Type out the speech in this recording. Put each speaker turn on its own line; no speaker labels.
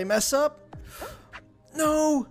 They mess up? No!